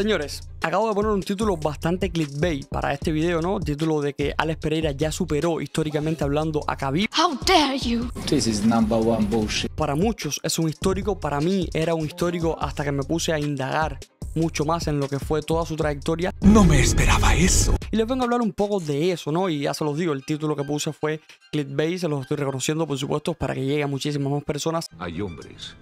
Señores, acabo de poner un título bastante clickbait para este video, ¿no? Título de que Alex Pereira ya superó históricamente hablando a Khabib. How dare you? This is number one bullshit. Para muchos es un histórico, para mí era un histórico hasta que me puse a indagar mucho más en lo que fue toda su trayectoria. No me esperaba eso. Y les vengo a hablar un poco de eso, ¿no? Y ya se los digo, el título que puse fue clickbait, se los estoy reconociendo por supuesto para que llegue a muchísimas más personas. Hay hombres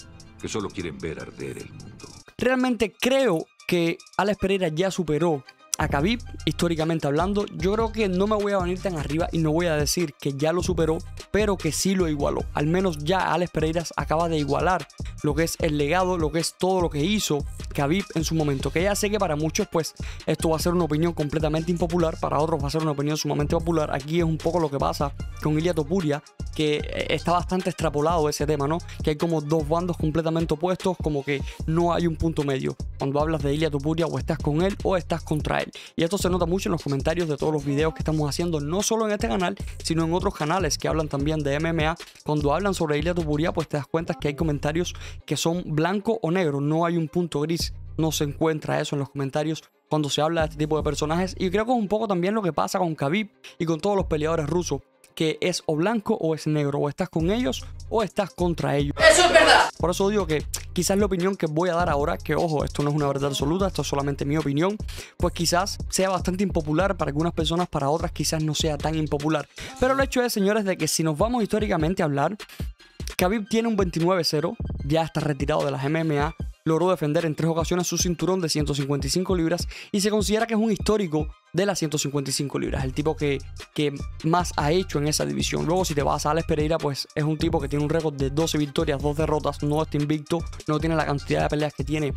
que solo quieren ver arder el mundo. Realmente creo que Alex Pereira ya superó a Khabib, históricamente hablando. Yo creo que no me voy a venir tan arriba y no voy a decir que ya lo superó, pero que sí lo igualó. Al menos ya Alex Pereira acaba de igualar lo que es el legado, lo que es todo lo que hizo Khabib en su momento. Que ya sé que para muchos, pues, esto va a ser una opinión completamente impopular, para otros va a ser una opinión sumamente popular. Aquí es un poco lo que pasa con Ilia Topuria, que eh, está bastante extrapolado ese tema, ¿no? Que hay como dos bandos completamente opuestos, como que no hay un punto medio. Cuando hablas de Ilia Topuria, o estás con él o estás contra él. Y esto se nota mucho en los comentarios de todos los videos que estamos haciendo, no solo en este canal, sino en otros canales que hablan también de MMA. Cuando hablan sobre Ilia Topuria, pues te das cuenta que hay comentarios que son blanco o negro, no hay un punto gris. No se encuentra eso en los comentarios cuando se habla de este tipo de personajes. Y creo que es un poco también lo que pasa con Khabib y con todos los peleadores rusos que es o blanco o es negro, o estás con ellos o estás contra ellos. Eso es verdad. Por eso digo que quizás la opinión que voy a dar ahora, que ojo, esto no es una verdad absoluta, esto es solamente mi opinión, pues quizás sea bastante impopular para algunas personas, para otras quizás no sea tan impopular. Pero el hecho es, señores, de que si nos vamos históricamente a hablar, Khabib tiene un 29-0, ya está retirado de las MMA, logró defender en tres ocasiones su cinturón de 155 libras y se considera que es un histórico de las 155 libras, el tipo que, que más ha hecho en esa división. Luego, si te vas a Alex Pereira, pues es un tipo que tiene un récord de 12 victorias, 2 derrotas, no está invicto, no tiene la cantidad de peleas que tiene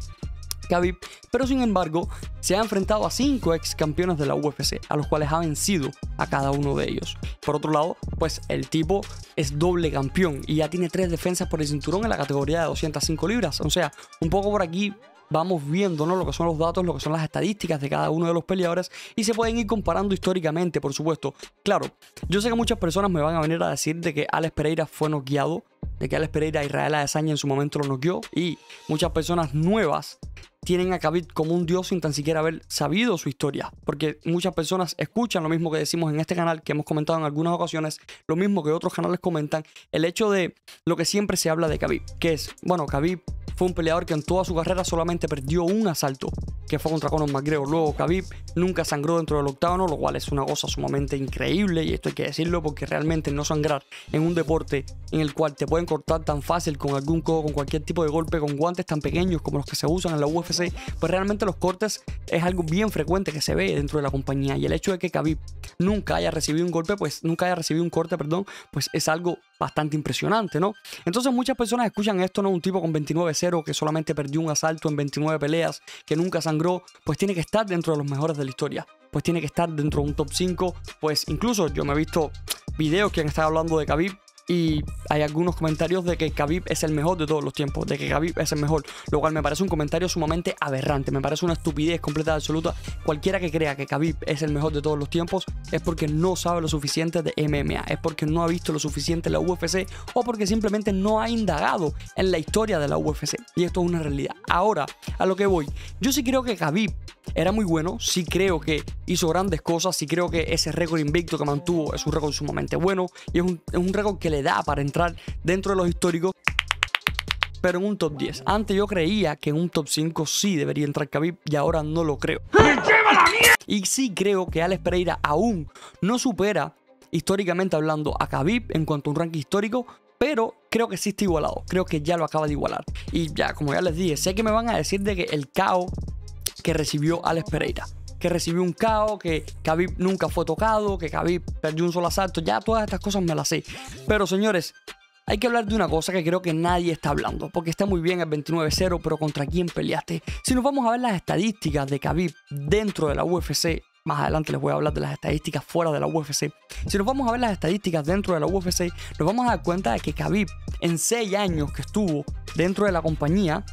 Khabib, pero sin embargo se ha enfrentado a cinco ex campeones de la UFC, a los cuales ha vencido a cada uno de ellos. Por otro lado, pues el tipo es doble campeón y ya tiene tres defensas por el cinturón en la categoría de 205 libras. O sea, un poco por aquí vamos viendo ¿no? lo que son los datos, lo que son las estadísticas de cada uno de los peleadores y se pueden ir comparando históricamente, por supuesto. Claro, yo sé que muchas personas me van a venir a decir de que Alex Pereira fue noqueado, de que Alex Pereira Israel Adesanya en su momento lo noqueó y muchas personas nuevas tienen a Khabib como un dios sin tan siquiera haber sabido su historia. Porque muchas personas escuchan lo mismo que decimos en este canal, que hemos comentado en algunas ocasiones, lo mismo que otros canales comentan, el hecho de lo que siempre se habla de Khabib, que es, bueno, Khabib fue un peleador que en toda su carrera solamente perdió un asalto, que fue contra Conor McGregor. Luego Khabib nunca sangró dentro del octágono, lo cual es una cosa sumamente increíble y esto hay que decirlo porque realmente no sangrar en un deporte en el cual te pueden cortar tan fácil con algún codo, con cualquier tipo de golpe, con guantes tan pequeños como los que se usan en la UFC, pues realmente los cortes es algo bien frecuente que se ve dentro de la compañía y el hecho de que Khabib nunca haya recibido un golpe, pues nunca haya recibido un corte, perdón, pues es algo bastante impresionante, ¿no? Entonces muchas personas escuchan esto, ¿no? Un tipo con 29-0 que solamente perdió un asalto en 29 peleas, que nunca sangró, pues tiene que estar dentro de los mejores de la historia. Pues tiene que estar dentro de un top 5. Pues incluso yo me he visto videos que han estado hablando de Khabib y hay algunos comentarios de que Khabib es el mejor de todos los tiempos, de que Khabib es el mejor, lo cual me parece un comentario sumamente aberrante, me parece una estupidez completa absoluta. Cualquiera que crea que Khabib es el mejor de todos los tiempos es porque no sabe lo suficiente de MMA, es porque no ha visto lo suficiente en la UFC o porque simplemente no ha indagado en la historia de la UFC. Y esto es una realidad. Ahora, a lo que voy, yo sí creo que Khabib era muy bueno, sí creo que hizo grandes cosas, sí creo que ese récord invicto que mantuvo es un récord sumamente bueno y es un récord que le da para entrar dentro de los históricos pero en un top 10. Antes yo creía que en un top 5 sí debería entrar Khabib y ahora no lo creo. Y sí creo que Alex Pereira aún no supera, históricamente hablando, a Khabib en cuanto a un ranking histórico, pero creo que sí está igualado. Creo que ya lo acaba de igualar. Y ya, como ya les dije, sé que me van a decir de que el caos que recibió Alex Pereira que recibió un KO, que Khabib nunca fue tocado, que Khabib perdió un solo asalto, ya todas estas cosas me las sé. Pero señores, hay que hablar de una cosa que creo que nadie está hablando, porque está muy bien el 29-0, pero ¿contra quién peleaste? Si nos vamos a ver las estadísticas de Khabib dentro de la UFC, más adelante les voy a hablar de las estadísticas fuera de la UFC. Si nos vamos a ver las estadísticas dentro de la UFC, nos vamos a dar cuenta de que Khabib, en 6 años que estuvo dentro de la compañía,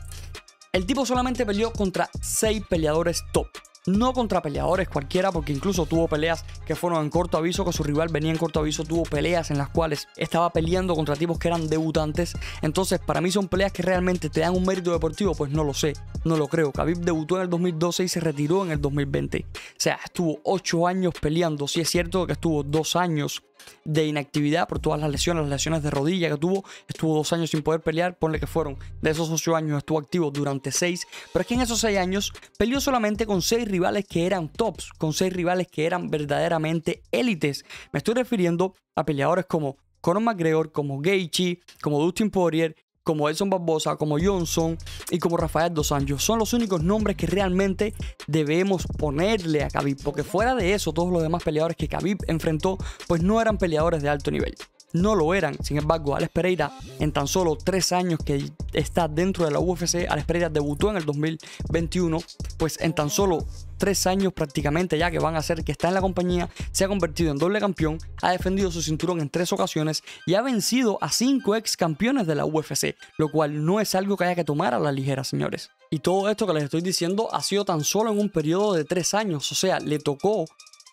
el tipo solamente peleó contra 6 peleadores top. No contra peleadores cualquiera, porque incluso tuvo peleas que fueron en corto aviso, que su rival venía en corto aviso, tuvo peleas en las cuales estaba peleando contra tipos que eran debutantes. Entonces, para mí son peleas que realmente te dan un mérito deportivo, pues no lo sé, no lo creo. Khabib debutó en el 2012 y se retiró en el 2020. O sea, estuvo 8 años peleando. Sí es cierto que estuvo 2 años de inactividad por todas las lesiones, las lesiones de rodilla que tuvo. Estuvo dos años sin poder pelear, ponle que fueron de esos ocho años, estuvo activo durante seis. Pero es que en esos seis años peleó solamente con seis rivales que eran tops, con seis rivales que eran verdaderamente élites. Me estoy refiriendo a peleadores como Conor McGregor, como Gaethje, como Dustin Poirier, como Edson Barbosa, como Johnson y como Rafael Dos Anjos. Son los únicos nombres que realmente debemos ponerle a Khabib, porque fuera de eso, todos los demás peleadores que Khabib enfrentó, pues no eran peleadores de alto nivel no lo eran. Sin embargo, Alex Pereira, en tan solo tres años que está dentro de la UFC, Alex Pereira debutó en el 2021, pues en tan solo tres años prácticamente ya que van a ser que está en la compañía, se ha convertido en doble campeón, ha defendido su cinturón en tres ocasiones y ha vencido a cinco ex campeones de la UFC, lo cual no es algo que haya que tomar a la ligera, señores. Y todo esto que les estoy diciendo ha sido tan solo en un periodo de tres años, o sea, le tocó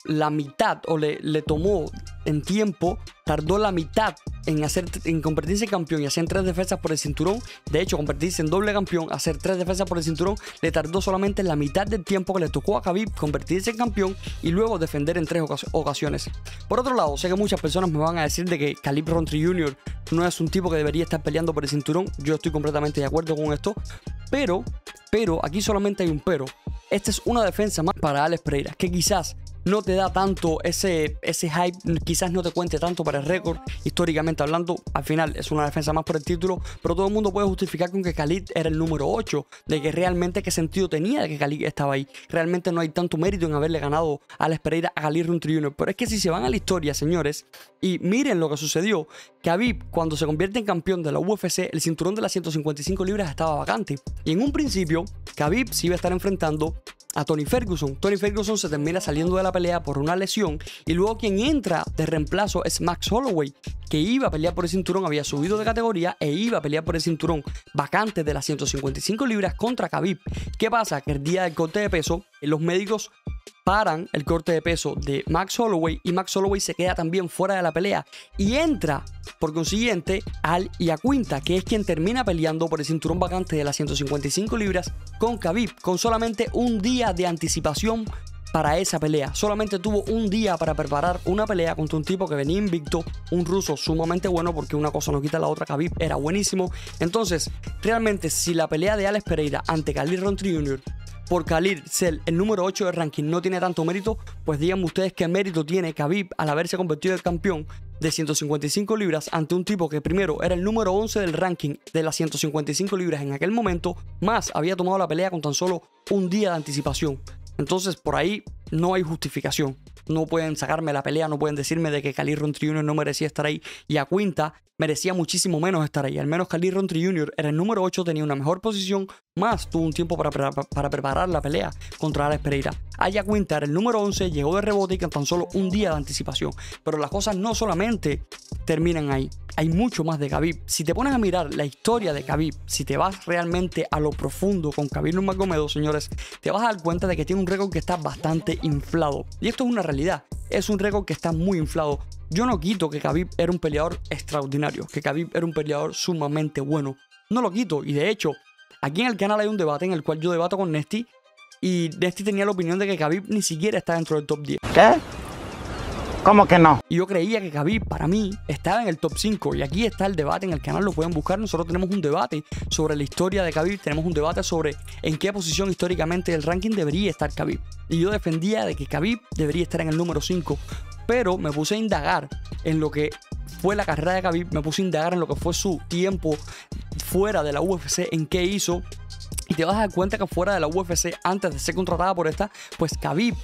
la mitad o le, le tomó en tiempo, tardó la mitad en, hacer, en convertirse en campeón y hacer tres defensas por el cinturón. De hecho, convertirse en doble campeón, hacer tres defensas por el cinturón, le tardó solamente la mitad del tiempo que le tocó a Khabib convertirse en campeón y luego defender en tres ocasiones. Por otro lado, sé que muchas personas me van a decir de que Khalib Rountree Jr. no es un tipo que debería estar peleando por el cinturón. Yo estoy completamente de acuerdo con esto. Pero, pero, aquí solamente hay un pero. Esta es una defensa más para Alex Pereira, que quizás no te da tanto ese, ese hype, quizás no te cuente tanto para el récord, históricamente hablando, al final es una defensa más por el título, pero todo el mundo puede justificar con que Khalid era el número 8, de que realmente qué sentido tenía de que Khalid estaba ahí. Realmente no hay tanto mérito en haberle ganado a la Pereira a Khalid Jr., pero es que si se van a la historia, señores, y miren lo que sucedió, Khabib cuando se convierte en campeón de la UFC, el cinturón de las 155 libras estaba vacante, y en un principio Khabib se iba a estar enfrentando a Tony Ferguson. Tony Ferguson se termina saliendo de la pelea por una lesión y luego quien entra de reemplazo es Max Holloway, que iba a pelear por el cinturón, había subido de categoría e iba a pelear por el cinturón vacante de las 155 libras contra Khabib. ¿Qué pasa? Que el día del corte de peso, los médicos paran el corte de peso de Max Holloway y Max Holloway se queda también fuera de la pelea y entra por consiguiente Al Iaquinta, que es quien termina peleando por el cinturón vacante de las 155 libras con Khabib, con solamente un día de anticipación para esa pelea. Solamente tuvo un día para preparar una pelea contra un tipo que venía invicto, un ruso sumamente bueno, porque una cosa no quita la otra. Khabib era buenísimo. Entonces, realmente, si la pelea de Alex Pereira ante Khalil Rountree Jr por Khalid ser el número 8 del ranking no tiene tanto mérito, pues díganme ustedes qué mérito tiene Khabib al haberse convertido en campeón de 155 libras ante un tipo que primero era el número 11 del ranking de las 155 libras en aquel momento, más había tomado la pelea con tan solo un día de anticipación. Entonces por ahí no hay justificación. No pueden sacarme la pelea, no pueden decirme de que Khalid Rountree Jr. no merecía estar ahí y a Quinta merecía muchísimo menos estar ahí. Al menos Khalid Rountree Jr. era el número 8, tenía una mejor posición, más tuvo un tiempo para, para, preparar la pelea contra Alex Pereira. Aya Quinta era el número 11, llegó de rebote y con tan solo un día de anticipación. Pero las cosas no solamente terminan ahí. Hay mucho más de Khabib. Si te pones a mirar la historia de Khabib, si te vas realmente a lo profundo con Khabib Nurmagomedov, señores, te vas a dar cuenta de que tiene un récord que está bastante inflado. Y esto es una realidad. Es un récord que está muy inflado. Yo no quito que Khabib era un peleador extraordinario, que Khabib era un peleador sumamente bueno. No lo quito. Y de hecho, aquí en el canal hay un debate en el cual yo debato con Nesty. Y Nesty tenía la opinión de que Khabib ni siquiera está dentro del top 10. ¿Qué? ¿Cómo que no? Y yo creía que Khabib, para mí, estaba en el top 5. Y aquí está el debate en el canal, lo pueden buscar. Nosotros tenemos un debate sobre la historia de Khabib. Tenemos un debate sobre en qué posición históricamente del ranking debería estar Khabib. Y yo defendía de que Khabib debería estar en el número 5. Pero me puse a indagar en lo que fue la carrera de Khabib. Me puse a indagar en lo que fue su tiempo fuera de la UFC, en qué hizo. Y te vas a dar cuenta que fuera de la UFC, antes de ser contratada por esta, pues Khabib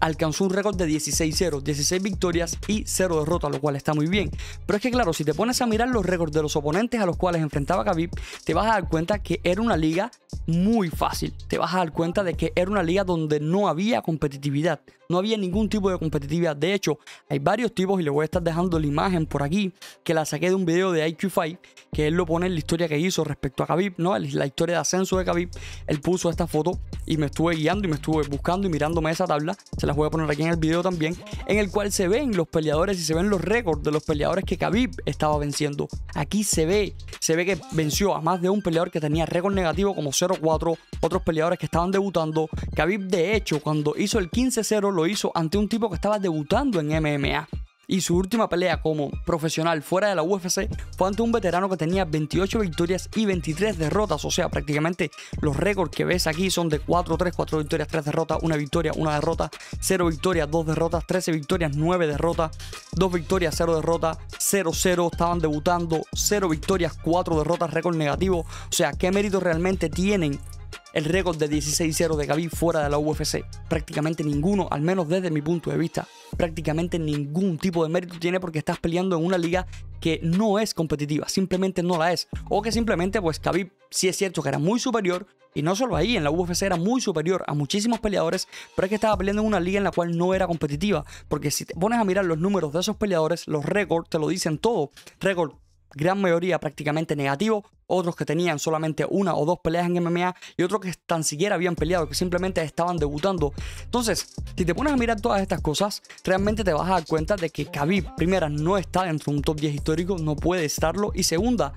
alcanzó un récord de 16-0, 16 victorias y 0 derrotas, lo cual está muy bien. Pero es que claro, si te pones a mirar los récords de los oponentes a los cuales enfrentaba Khabib, te vas a dar cuenta que era una liga muy fácil. Te vas a dar cuenta de que era una liga donde no había competitividad, No había ningún tipo de competitividad. De hecho, hay varios tipos y le voy a estar dejando la imagen por aquí que la saqué de un video de IQ5 que él lo pone en la historia que hizo respecto a Khabib, ¿no? La historia de ascenso de Khabib. Él puso esta foto y me estuve guiando y me estuve buscando y mirándome esa tabla. Se las voy a poner aquí en el video también, en el cual se ven los peleadores y se ven los récords de los peleadores que Khabib estaba venciendo. Aquí se ve, se ve que venció a más de un peleador que tenía récord negativo como 0-4, otros peleadores que estaban debutando. Khabib de hecho cuando hizo el 15-0 lo hizo ante un tipo que estaba debutando en MMA y su última pelea como profesional fuera de la UFC fue ante un veterano que tenía 28 victorias y 23 derrotas. O sea, prácticamente los récords que ves aquí son de 4-3, 4 victorias, 3 derrotas, 1 victoria, 1 derrota, 0 victorias, 2 derrotas, 13 victorias, 9 derrotas, 2 victorias, 0 derrotas, 0-0, estaban debutando, 0 victorias, 4 derrotas, récord negativo. O sea, ¿qué mérito realmente tienen el récord de 16-0 de Khabib fuera de la UFC. Prácticamente ninguno, al menos desde mi punto de vista, prácticamente ningún tipo de mérito tiene porque estás peleando en una liga que no es competitiva, simplemente no la es. O que simplemente pues Khabib sí es cierto que era muy superior, y no solo ahí, en la UFC era muy superior a muchísimos peleadores, pero es que estaba peleando en una liga en la cual no era competitiva. Porque si te pones a mirar los números de esos peleadores, los récords te lo dicen todo. Récord gran mayoría prácticamente negativo, otros que tenían solamente una o dos peleas en MMA y otros que tan siquiera habían peleado, que simplemente estaban debutando. Entonces, si te pones a mirar todas estas cosas, realmente te vas a dar cuenta de que Khabib, primera, no está dentro de un top 10 histórico, no puede estarlo, y segunda,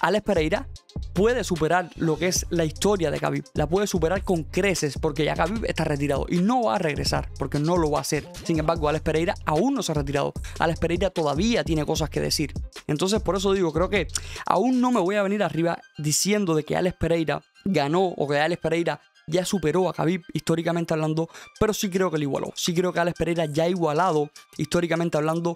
Alex Pereira puede superar lo que es la historia de Khabib, la puede superar con creces porque ya Khabib está retirado y no va a regresar porque no lo va a hacer. Sin embargo, Alex Pereira aún no se ha retirado. Alex Pereira todavía tiene cosas que decir. Entonces, por eso digo, creo que aún no me voy a venir arriba diciendo de que Alex Pereira ganó o que Alex Pereira ya superó a Khabib históricamente hablando, pero sí creo que lo igualó. Sí creo que Alex Pereira ya ha igualado históricamente hablando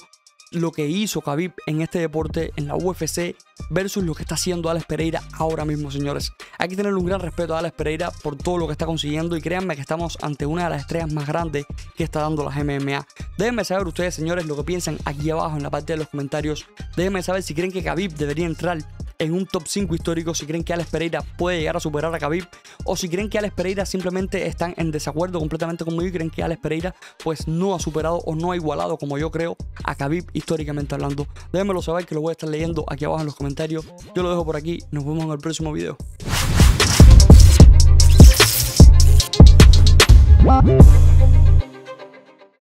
lo que hizo Khabib en este deporte, en la UFC, versus lo que está haciendo Alex Pereira ahora mismo, señores. Hay que tener un gran respeto a Alex Pereira por todo lo que está consiguiendo y créanme que estamos ante una de las estrellas más grandes que está dando las MMA. Déjenme saber ustedes, señores, lo que piensan aquí abajo en la parte de los comentarios. Déjenme saber si creen que Khabib debería entrar en un top 5 histórico, si creen que Alex Pereira puede llegar a superar a Khabib o si creen que Alex Pereira simplemente están en desacuerdo completamente conmigo y creen que Alex Pereira pues no ha superado o no ha igualado como yo creo a Khabib históricamente hablando. Déjenmelo saber que lo voy a estar leyendo aquí abajo en los comentarios. Yo lo dejo por aquí, nos vemos en el próximo video.